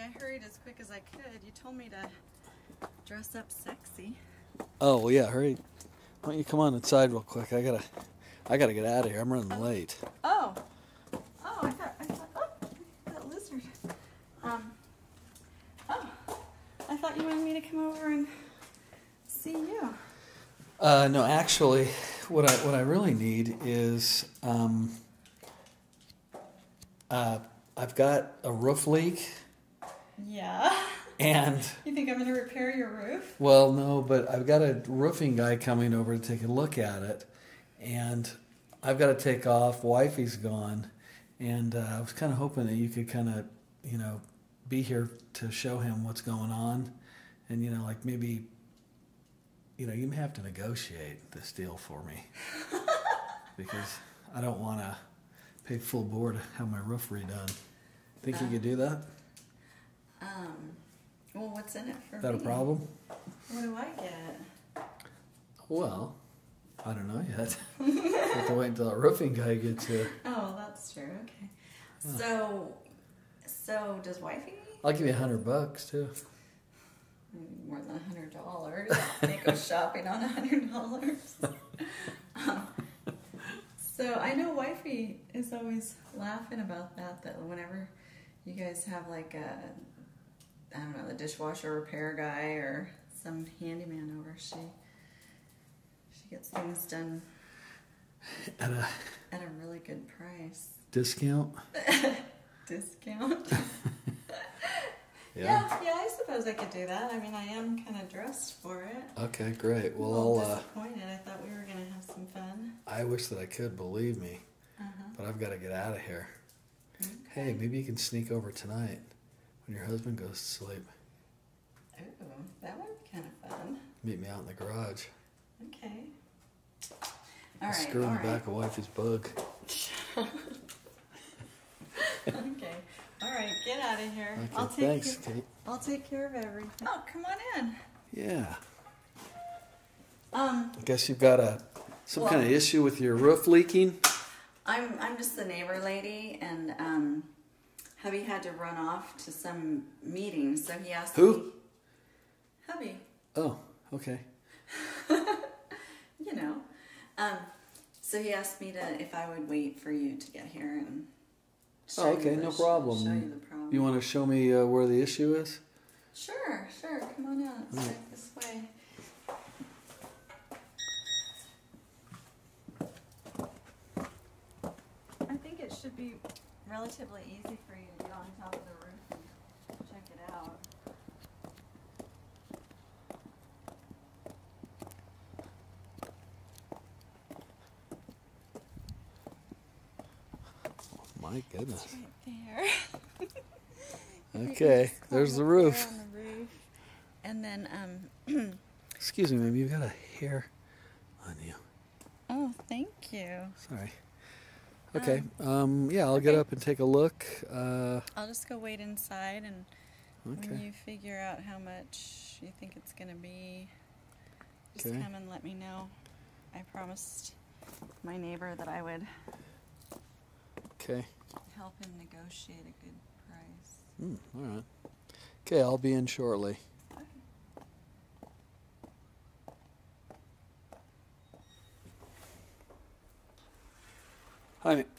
I hurried as quick as I could. You told me to dress up sexy. Oh well, yeah. Hurry. Why don't you come on inside real quick? I gotta, I gotta get out of here. I'm running late. Oh. Oh, I thought, I thought, oh, that lizard. Um, oh, I thought you wanted me to come over and see you. Uh, no, actually, what I what I really need is um, uh, I've got a roof leak, Yeah. and You think I'm going to repair your roof? well, no, but I've got a roofing guy coming over to take a look at it, and I've got to take off. Wifey's gone, and uh, I was kind of hoping that you could kind of, you know, be here to show him what's going on, and you know, like maybe. You know, you may have to negotiate this deal for me because I don't want to pay full board to have my roof redone. Think you could do that? Um, well, what's in it for Is that a problem? What do I get? Well, I don't know yet. have to wait until that roofing guy gets here. Oh, that's true. Okay. So, so does wifey? I'll give you a hundred bucks too. More than a hundred dollars. Can't go shopping on a hundred dollars. Um, so I know wifey is always laughing about that. That whenever you guys have like a, I don't know, the dishwasher repair guy or some handyman over, she she gets things done At a at a really good price. discount. Discount. Yeah, yeah, I suppose I could do that. I mean, I am kind of dressed for it. Okay, great. Well, I'll. Uh, disappointed. I thought we were gonna have some fun. I wish that I could believe me, Uh-huh. but I've got to get out of here. Hey, maybe you can sneak over tonight when your husband goes to sleep. Ooh, that would be kind of fun. Meet me out in the garage. Okay. All I'll right. screw in the back of wifey's bug. okay. All right. Get out of here. Okay, I'll take thanks, Care, Kate. I'll take care of everything. Oh, come on in. Yeah. Um, I guess you've got a some kind of issue with your roof leaking. I'm I'm just the neighbor lady, and um, hubby had to run off to some meeting, so he asked Who? me. Hubby. Oh, okay. you know. Um, so he asked me to if I would wait for you to get here and. show Oh, you okay, the- no problem. Show you the problem. You want to show me uh, where the issue is? Sure, sure. Come on out. It's right this way. I think it should be relatively easy for you to get on top of the roof and check it out. My goodness. Right there. Okay, there's the roof. The roof. And then, um, Excuse me, ma'am. You've got a hair on you. oh, thank you. Sorry. Okay. Um, yeah, I'll get up and take a look. Uh, I'll just go wait inside and when you figure out how much you think it's gonna be, just Okay. come and let me know. I promised my neighbor that I would Okay. help him negotiate a good price. Hmm, all right. Okay, I'll be in shortly. Hi, ma-